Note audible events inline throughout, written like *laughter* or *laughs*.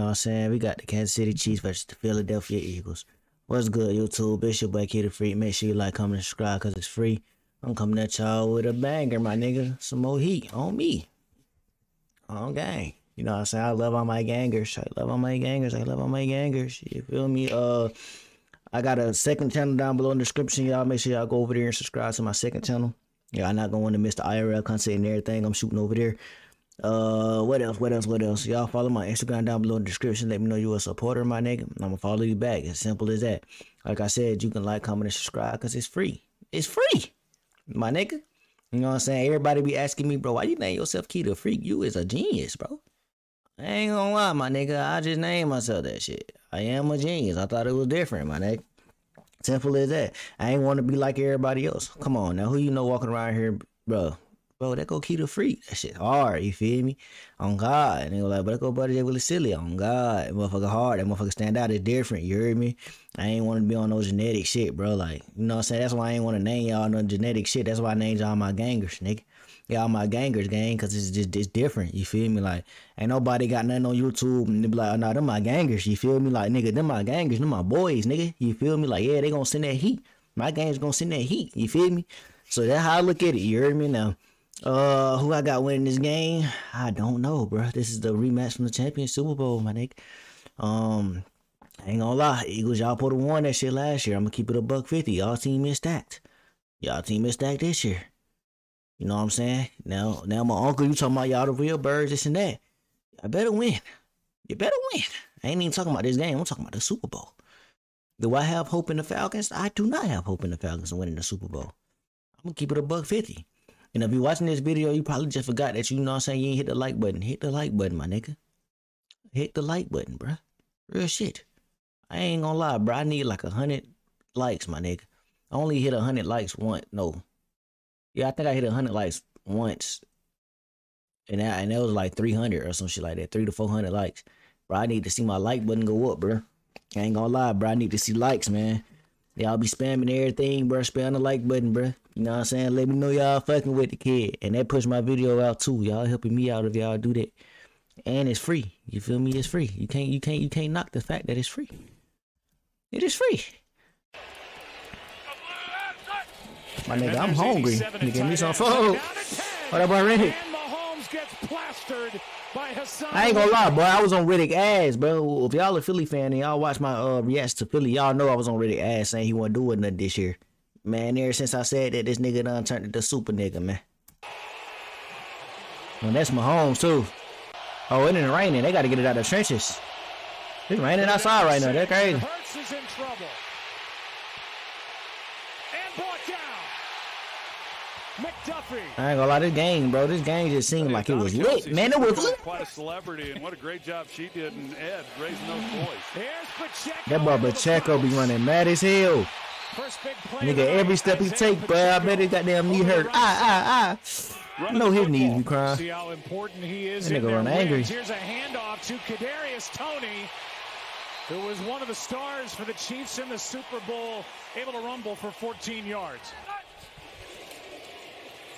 know what I'm saying? We got the Kansas City Chiefs versus the Philadelphia Eagles. What's good, YouTube? It's your boy Kid Free. Make sure you like, comment, and subscribe because it's free. I'm coming at y'all with a banger, my nigga. Some more heat on me. On gang. You know what I'm saying? I love all my gangers. I love all my gangers. I love all my gangers. You feel me? Uh I got a second channel down below in the description. Y'all make sure y'all go over there and subscribe to my second channel. Y'all not going to miss the IRL content and everything I'm shooting over there. Uh, what else? What else? What else? Y'all follow my Instagram down below in the description. Let me know you're a supporter, my nigga. I'm gonna follow you back. As simple as that. Like I said, you can like, comment, and subscribe because it's free. It's free, my nigga. You know what I'm saying? Everybody be asking me, bro, why you name yourself Key the Freak? You is a genius, bro. I ain't gonna lie, my nigga. I just named myself that shit. I am a genius. I thought it was different, my nigga. Simple as that. I ain't want to be like everybody else. Come on now, who you know walking around here, bro? Bro, that go Key the Freak. That shit hard, you feel me? On God. And they go like, but that go Buddy J Willie Silly. On God. That motherfucker hard. That motherfucker stand out. It's different. You heard me? I ain't want to be on no genetic shit, bro. Like, you know what I'm saying? That's why I ain't want to name y'all no genetic shit. That's why I named y'all my gangers, nigga. Y'all my gangers gang, cause it's just it's different. You feel me? Like ain't nobody got nothing on YouTube and they be like, oh, no, them my gangers. You feel me? Like nigga, them my gangers, them my boys, nigga. You feel me? Like yeah, they gonna send that heat. My gang's gonna send that heat. You feel me? So that's how I look at it. You heard me now. Uh, who I got winning this game? I don't know, bro. This is the rematch from the champion Super Bowl, my nigga. Um, ain't gonna lie, Eagles, y'all put a one that shit last year. I'm gonna keep it a buck fifty. Y'all team is stacked. Y'all team is stacked this year. You know what I'm saying? Now, now my uncle, you talking about y'all the real birds, this and that. I better win. You better win. I ain't even talking about this game. I'm talking about the Super Bowl. Do I have hope in the Falcons? I do not have hope in the Falcons winning the Super Bowl. I'm gonna keep it a buck fifty. And if you're watching this video, you probably just forgot that you know what I'm saying you ain't hit the like button. Hit the like button, my nigga. Hit the like button, bruh. Real shit. I ain't gonna lie, bro. I need like a hundred likes, my nigga. I only hit a hundred likes once. No, yeah, I think I hit a 100 likes once. And that, and that was like 300 or some shit like that. Three to 400 likes. Bro, I need to see my like button go up, bro. I ain't gonna lie, bro. I need to see likes, man. Y'all be spamming everything, bro. Spam the like button, bro. You know what I'm saying? Let me know y'all fucking with the kid. And that push my video out too. Y'all helping me out if y'all do that. And it's free. You feel me? It's free. You can't you can't you can't knock the fact that it's free. It is free. My nigga, I'm hungry. You give me some food. What up, boy Reddick? I ain't gonna lie, boy. I was on Reddick ass, bro. If y'all a Philly fan and y'all watch my uh reacts to Philly, y'all know I was on Reddick ass saying he wasn't doing nothing this year. Man, ever since I said that, this nigga done turned into super nigga, man. And that's Mahomes too. Oh, it ain't raining. They got to get it out of the trenches. It's raining outside right now. They're crazy. McDuffie. I ain't gonna lie, this game, bro. This game just seemed like it was lit. Man, it was lit. Quite a celebrity, and what a great job she did and Ed raising those boys. That boy Pacheco be running mad as hell. Nigga, every step he take, bro, I bet his goddamn knee hurt. Ah, ah, ah. I know his knees be crying. See how important he is. That nigga run angry. Here's a handoff to Kadarius Toney who was one of the stars for the Chiefs in the Super Bowl, able to rumble for 14 yards.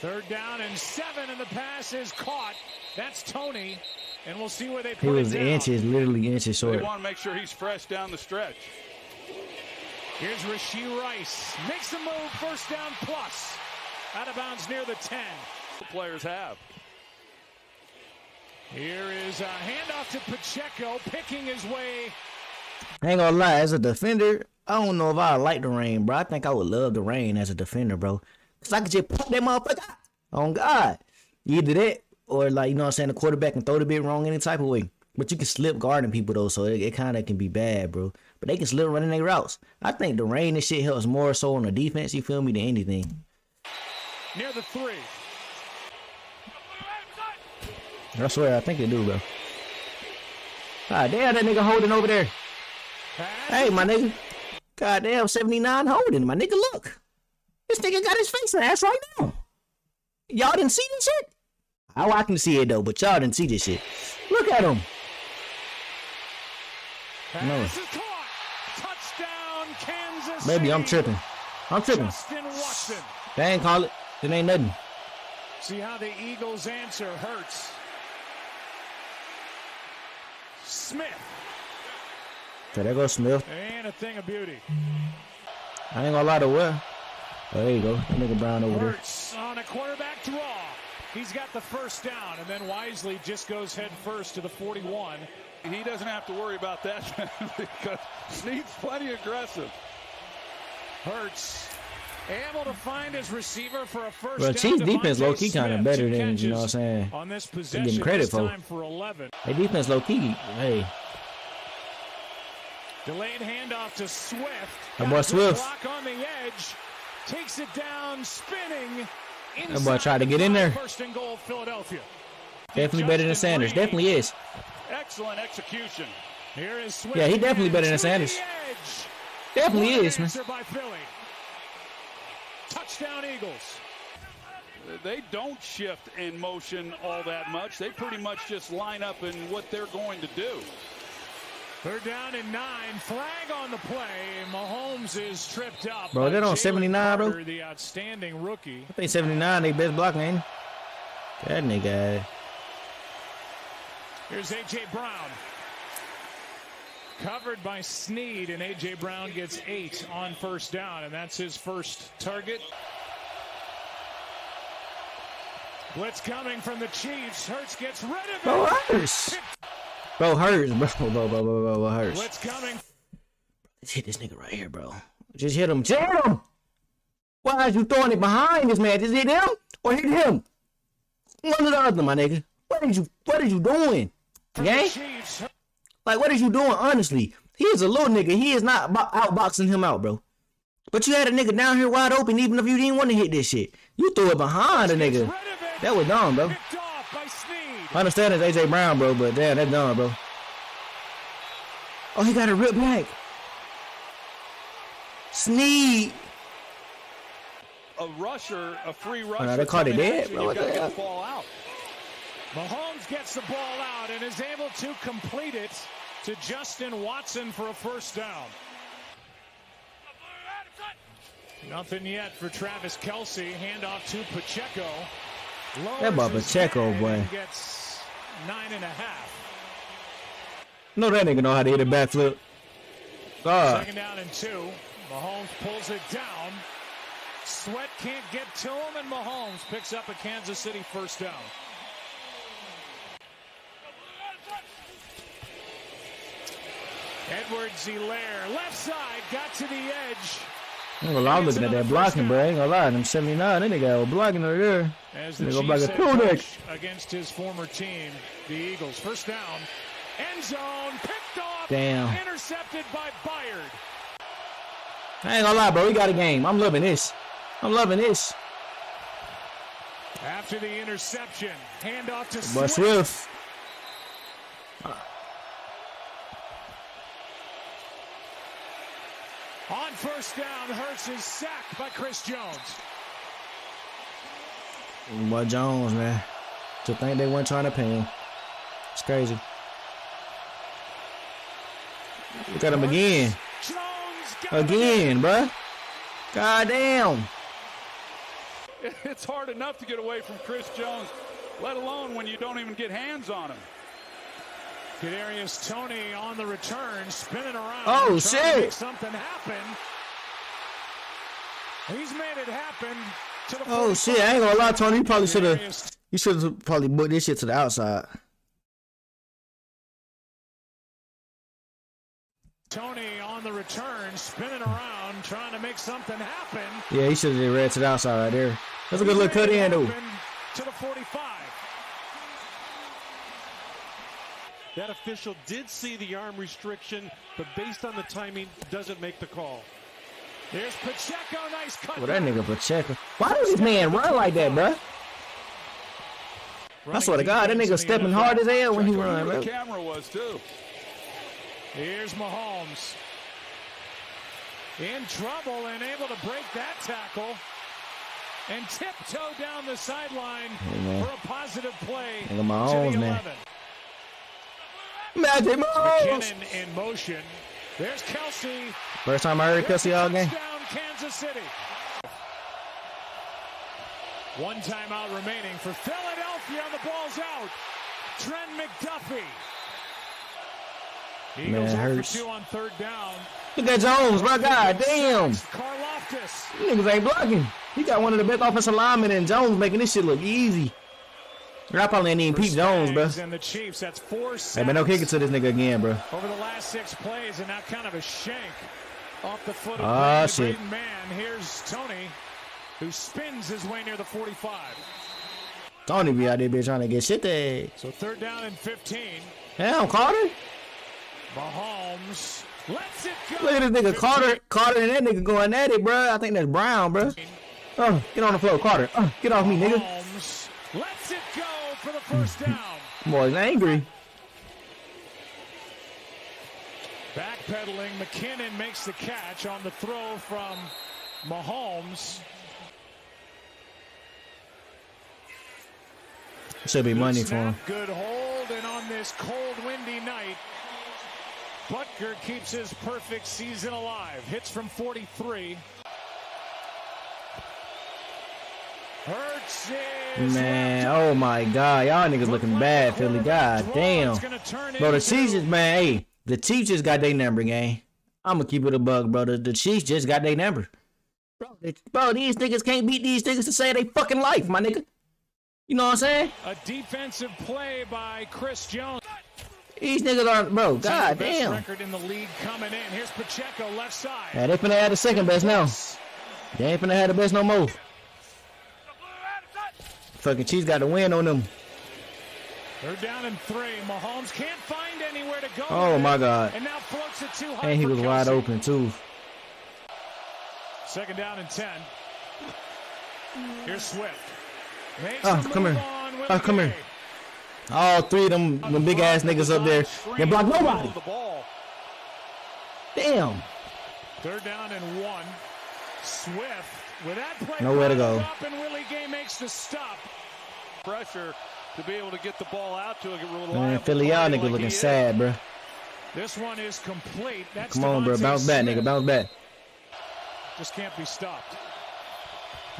Third down and seven, and the pass is caught. That's Toney, and we'll see where they put He was inches, literally inches short. They want to make sure he's fresh down the stretch. Here's Rashee Rice. Makes the move, first down plus. Out of bounds near the 10. The players have. Here is a handoff to Pacheco, picking his way. I ain't gonna lie, as a defender, I don't know if I like the rain, bro. I think I would love the rain as a defender, bro. Cause I could just pump that motherfucker out. on God. Either that or like, you know what I'm saying, the quarterback can throw the bit wrong any type of way. But you can slip guarding people though, so it, it kind of can be bad, bro. But they can slip running their routes. I think the rain and shit helps more so on the defense, you feel me, than anything. Near the three. I swear, I think they do, bro. God damn, that nigga holding over there. Hey, my nigga. God damn, 79 holding. My nigga, look. This nigga got his face ass right now. Y'all didn't see this shit? How I can see it though, but y'all didn't see this shit. Look at him. No. Touchdown, Kansas Maybe I'm tripping. I'm tripping. They ain't call it. It ain't nothing. See how the Eagles answer hurts. Smith. So there goes Smith. And a thing of beauty. I ain't gonna lie to Will. Oh, there you go. That nigga Brown over there. Hurts on a quarterback draw. He's got the first down, and then Wisely just goes head first to the 41. He doesn't have to worry about that *laughs* because Sneed's plenty aggressive. Hurts able to find his receiver for a first Bro, down. Chiefs defense low key kind of better than you know what I'm saying. On this getting credit this for. time for 11. Hey, defense low key. Hey, Delayed handoff to Swift. That Got boy a good Swift. Block on the edge. Takes it down, spinning. That boy tried to try to get in there. First and goal, Philadelphia. definitely better than Sanders. Green. Definitely is. Excellent execution. Here is Yeah, he definitely better than Sanders. Definitely What is, man. by Philly. Touchdown Eagles. They don't shift in motion all that much. They pretty much just line up in what they're going to do. Third down and nine. Flag on the play. Mahomes is tripped up. Bro, they're on Jalen 79, bro? Carter, The outstanding rookie. I think 79 they best block, man. That nigga. Here's A.J. Brown. Covered by Sneed, and A.J. Brown gets eight on first down, and that's his first target. Blitz coming from the Chiefs. Hurts gets rid of Bro, it. hurts. Bro, hurts. Bro, bro, bro, bro, bro, bro, hurts. Blitz coming. Let's hit this nigga right here, bro. Just hit him. Just hit him. Why are you throwing it behind this man? Just hit him or hit him. One or the other, my nigga. What is you? What is you doing? from Gang? the Chiefs. Like, what is you doing? Honestly, he is a little nigga. He is not bo- outboxing him out, bro. But you had a nigga down here wide open, even if you didn't want to hit this shit. You threw it behind a nigga. That was dumb, bro. Picked off by Sneed. I understand it's AJ Brown, bro, but damn, that's dumb, bro. Oh, he got a rip back. Sneed. A rusher, a free oh, rusher. no, they called it dead, bro. What the hell? ball out. Mahomes gets the ball out and is able to complete it to Justin Watson for a first down. Nothing yet for Travis Kelce. Handoff to Pacheco. That boy Pacheco, boy. Gets nine and a half. No, that nigga know how to hit a backflip. God. Second down and two. Mahomes pulls it down. Sweat can't get to him, and Mahomes picks up a Kansas City first down. Edwards-Helaire, left side, got to the edge. I ain't gonna lie, I'm looking at that blocking, bro. I ain't gonna lie. Them 79, that nigga was blocking over there. As the They go Chiefs back head to two coach next. against his former team, the Eagles. First down, end zone, picked off, Damn. intercepted by Byard. I ain't gonna lie, bro. We got a game. I'm loving this. I'm loving this. After the interception, handoff to Swift. Swift. On first down, Hurts is sacked by Chris Jones. Boy Jones, man. To think they weren't trying to pay him. It's crazy. Look at him again. Jones got it Again, bruh. God damn. *laughs* It's hard enough to get away from Chris Jones, let alone when you don't even get hands on him. Kadarius Toney on the return, spinning around. Oh, shit. make something happen. He's made it happen to the Oh shit, I ain't gonna lie, Toney. You probably should have. You should have probably put this shit to the outside. Toney on the return, spinning around, trying to make something happen. Yeah, he should have read to the outside right there. That's a good little cut in though. To the 45. That official did see the arm restriction, but based on the timing, doesn't make the call. There's Pacheco, nice cut. Well, that nigga Pacheco. Why does this man run like that, bruh? I swear to God, that nigga stepping hard as hell when he run, bro. the camera was too. Here's Mahomes. In trouble and able to break that tackle. And tiptoe down the sideline man. for a positive play. Nigga Mahomes, to the man. Magic moves. McKinnon in motion. There's Kelce. First time I heard Kelce all game. Kansas City. One timeout remaining for Philadelphia, the ball's out. Trent McDuffie. Eagles Man, hurts. two on third down. Look at Jones, my God damn. Karlaftis. These niggas ain't blocking. He got one of the best offensive linemen, and Jones making this shit look easy. I probably ain't even peep Jones, bro. And the Chiefs, that's four Hey, man, don't kick it to this nigga again, bro. over the last six plays, and now kind of a shank off the foot of Ah, Brandon shit. Man. Here's Toney, who spins his way near the 45. Toney be out there, bitch, trying to get shit there. So third down and 15. Damn, Carter. Mahomes lets it go. Look at this nigga, Carter. Carter and that nigga going at it, bro. I think that's Brown, bro. Oh, get on the floor, Carter. Uh, get off me, nigga. First down. Boy's angry. Backpedaling, McKinnon makes the catch on the throw from Mahomes. Should be money for him. Good hold, and on this cold, windy night, Butker keeps his perfect season alive. Hits from 43. Hurts is Man, oh my god, y'all niggas looking bad, Philly. God damn. is gonna turn Bro, the Chiefs just, man, hey, the Chiefs just got their number, gang. I'm gonna keep it a bug, bro. The, the Chiefs just got their number. Bro, they- bro, these niggas can't beat these niggas to save their fucking life, my nigga. You know what I'm saying? A defensive play by Chris Jones. These niggas are, bro, god damn. record in the league coming in. Here's Pacheco left side. Yeah, they finna have the second best now. They ain't finna have the best no more. Fucking Chiefs got a win on them. They're down in three. Mahomes can't find anywhere to go. Oh, my God. And now floats it too high. And he was wide open, too. Second down and ten. Here's Swift. Makes Oh, come here. Oh, come here. All three of them, the big ass niggas up there. They block nobody. The. Damn. Third down and one. Swift with that play. Nowhere to go. And Willie Gay makes the stop. Pressure to be able to get the ball out to a reliable Man, Philly, y'all player niggas like looking sad, bro. This one is complete. That's Come on, bro. DeVonta Bounce back, nigga. Bounce back. Just can't be stopped.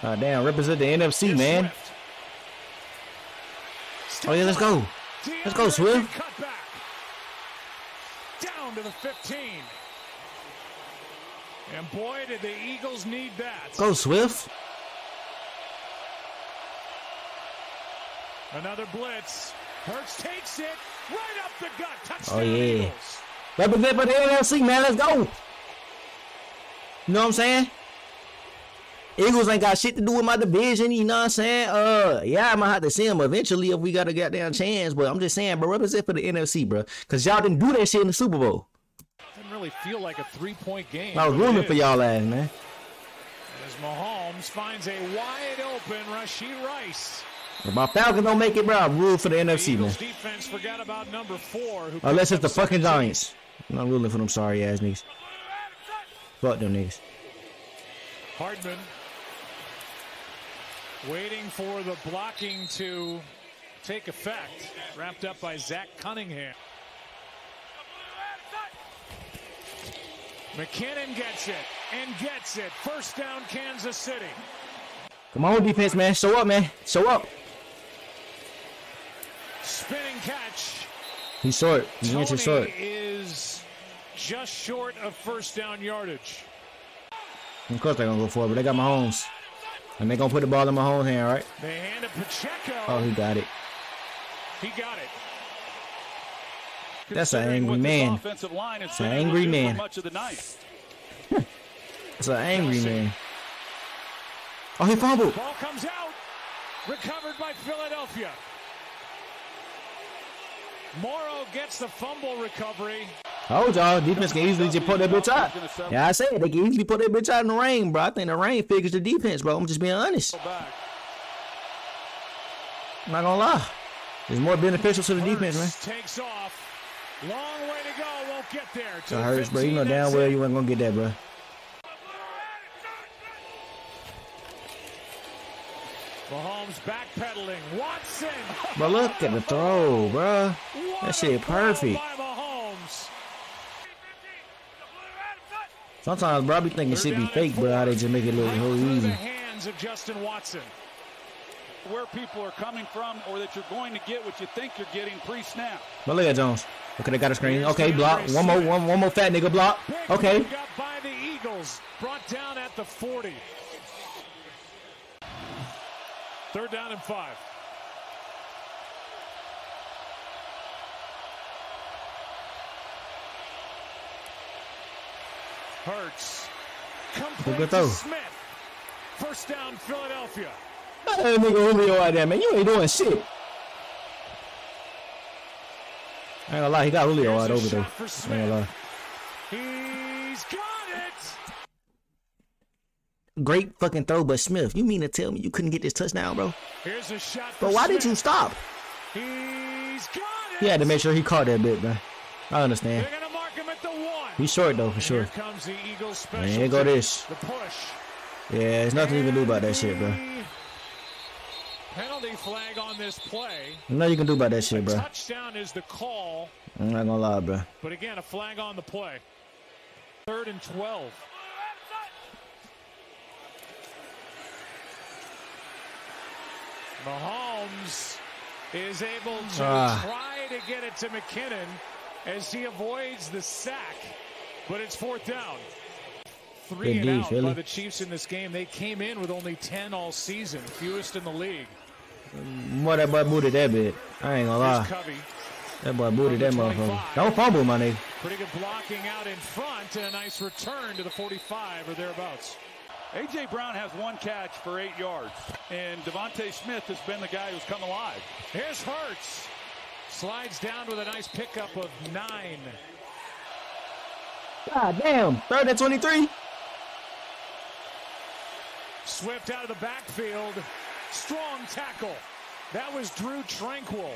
Ah, damn. Represent the NFC, Here's man. Swift. Oh, yeah, let's go. Let's go, D'Andre Swift. Cut back. Down to the 15. And boy, did the Eagles need that. Go, Swift. Another blitz. Hurts takes it right up the gut. Touchdown Oh, yeah. Eagles. Represent for the NFC, man. Let's go. You know what I'm saying? Eagles ain't got shit to do with my division, you know what I'm saying? Uh, yeah, I might have to see them eventually if we got a goddamn chance, but I'm just saying, bro, represent for the NFC, bro. Because y'all didn't do that shit in the Super Bowl. Really feel like a three-point game. I was rooting for y'all ass, man. As Mahomes finds a wide open Rashee Rice. If my Falcons don't make it, bro, I'm rooting for the The NFC, man. Defense forgot about number four. Who Unless it's the fucking Giants. I'm not rooting for them sorry ass niggas. Fuck them niggas. Hardman waiting for the blocking to take effect. Wrapped up by Zach Cunningham. McKinnon gets it and gets it. First down, Kansas City. Come on, defense, man. Show up, man. Show up. Spinning catch. He's short. He's Toney short. is just short of first down yardage. Of course they're gonna go for it, but they got Mahomes. And they're gonna put the ball in Mahomes' hand, right? They hand it Pacheco. Oh, he got it. he got it. That's an angry man. It's an been able to angry man. Much of the night. *laughs* It's an angry man. Oh, he fumbled. Ball comes out. Recovered by Philadelphia. Morrow gets the fumble recovery. Told y'all, defense can easily just put that bitch out. Yeah, I said they can easily put that bitch out in the rain, bro. I think the rain figures the defense, bro. I'm just being honest. I'm not gonna lie. It's more beneficial to the defense, man. Takes off. Long way to go. Won't get there. So hurts, bro. You know damn that's well it. you ain't gonna get that, bro. Mahomes backpedaling. Watson. But look at the throw, bro. That shit throw perfect. Sometimes, bro, I be thinking shit be fake, bro. How they just make it look Right so the easy. hands of Justin Watson. Where people are coming from or that you're going to get what you think you're getting pre-snap. But look at Jones. Okay, they got a screen. Okay, block. One more, one, one more fat nigga block. Okay. By the Eagles, brought down at the 40. Third down and five. Hurts. Complete to. Smith. First down, Philadelphia. That nigga Julio out there, man. You ain't doing shit. I ain't gonna lie, he got Julio Here's out over there. I ain't gonna lie. He's got it. Great fucking throw, but Smith, you mean to tell me you couldn't get this touchdown, bro? Here's a shot for But why did you stop? He's got it. He had to make sure he caught that bit, man. I understand. They're gonna mark him at the one. He's short though, for And sure. Here comes the Eagles special. And here go this. The push. Yeah, there's nothing you can do about that shit, bro. Penalty flag on this play. Nothing you can do about that shit, bro. Touchdown is the call, I'm not gonna lie, bro. but again, a flag on the play. Third and 12. Mahomes is able to Ah. try to get it to McKinnon as he avoids the sack, but it's fourth down. Three Good and D, out Philly. by the Chiefs in this game. They came in with only 10 all season, fewest in the league. Boy, that boy booted that bit. I ain't gonna lie. That boy booted that motherfucker. Don't fumble, my nigga. Pretty good blocking out in front and a nice return to the 45 or thereabouts. A.J. Brown has one catch for eight yards, and DeVonta Smith has been the guy who's come alive. Here's Hurts. Slides down with a nice pickup of nine. God damn. Third and 23. Swift out of the backfield. Strong tackle. That was Drue Tranquill.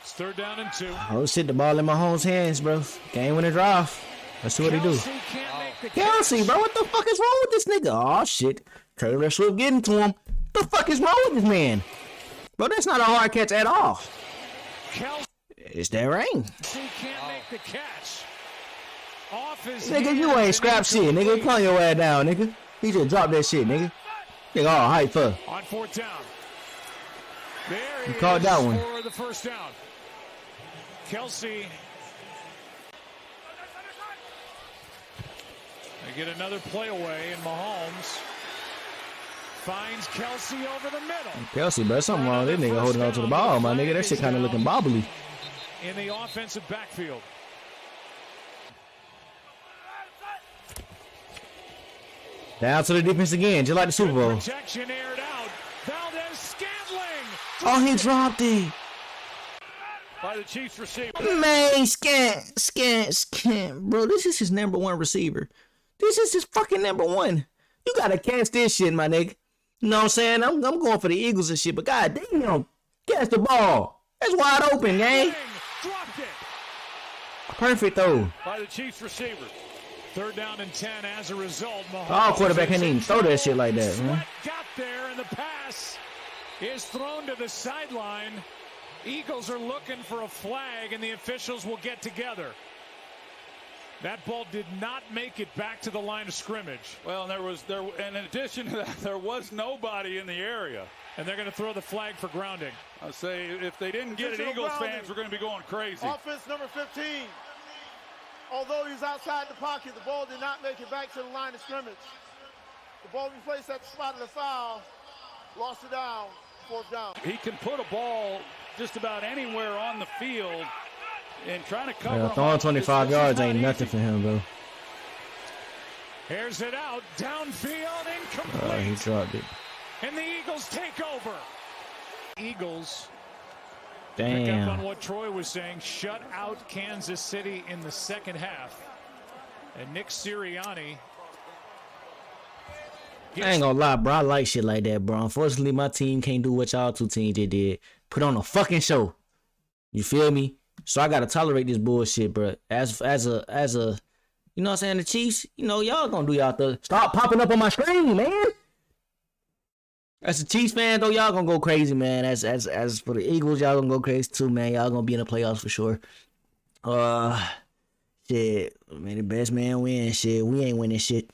It's third down and two. Oh shit, the ball in Mahomes' hands, bro. Game winning drive. Let's see what he do. Kelce can't make the Kelce, catch. bro, what the fuck is wrong with this nigga? Oh shit. Taylor Swift getting to him. The fuck is wrong with this man? Bro, that's not a hard catch at all. Kelce It's that rain. can't make the catch. Off his Nigga, you ain't scrap shit, nigga. Calm your ass down, nigga. He just dropped that shit, nigga. Nigga, all hype for. On fourth down. There You he called that one. for the first down. Kelce. They get another play away, and Mahomes finds Kelce over the middle Kelce, bro, something wrong with this nigga holding on to the ball, my nigga. That shit kind of looking bobbly. in the offensive backfield. Down to the defense again, just like the Super Bowl. Protection aired out. Valdes-Scantling. Oh, he dropped it. By the Chiefs receiver. Man, scant, scant, scant. Bro, this is his number one receiver. This is his fucking number one. You gotta catch this shit, my nigga. You know what I'm saying? I'm, I'm going for the Eagles and shit, but god damn, catch the ball. That's wide open, gang. Dropped it. Perfect though. By the Chiefs receiver. Third down and 10 as a result. Mahomes All quarterback is can't even throw that shit like that, Sweat man. got there, and the pass is thrown to the sideline. Eagles are looking for a flag, and the officials will get together. That ball did not make it back to the line of scrimmage, Well, and there was there, and in addition to that, *laughs* there was nobody in the area. and they're going to throw the flag for grounding. I say if they didn't get it, Eagles grounding. fans were going to be going crazy. Offense number 15. Although he was outside the pocket, the ball did not make it back to the line of scrimmage. The ball be placed at the spot of the foul. Lost it down. Fourth down. He can put a ball just about anywhere on the field, and trying to cover. Yeah, him throwing 25 yards not ain't nothing for him, bro. Here's it out, downfield, incomplete. Uh, he dropped it. and the Eagles take over. Eagles Pick up on what Troy was saying. Shut out Kansas City in the second half. And Nick Sirianni. I ain't gonna lie, bro. I like shit like that, bro. Unfortunately, my team can't do what y'all two teams did. Put on a fucking show. You feel me? So I gotta tolerate this bullshit, bro. As as a as a, you know what I'm saying? The Chiefs, you know y'all gonna do y'all thing. Stop popping up on my screen, man. As a Chiefs fan, though, y'all gonna go crazy, man. As as as for the Eagles, y'all gonna go crazy too, man. Y'all gonna be in the playoffs for sure. Uh, shit, man. The best man win. Shit, we ain't winning shit.